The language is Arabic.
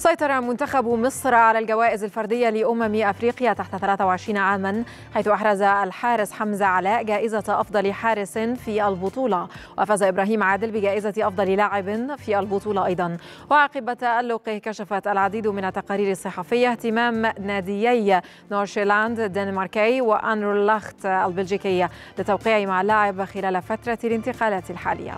سيطر منتخب مصر على الجوائز الفردية لأمم أفريقيا تحت 23 عاما حيث أحرز الحارس حمزة علاء جائزة أفضل حارس في البطولة وفاز إبراهيم عادل بجائزة أفضل لاعب في البطولة أيضا. وعقب تألقه كشفت العديد من التقارير الصحفية اهتمام ناديي نورشيلاند الدنماركي وأنرلاخت البلجيكية لتوقيع مع اللاعب خلال فترة الانتقالات الحالية.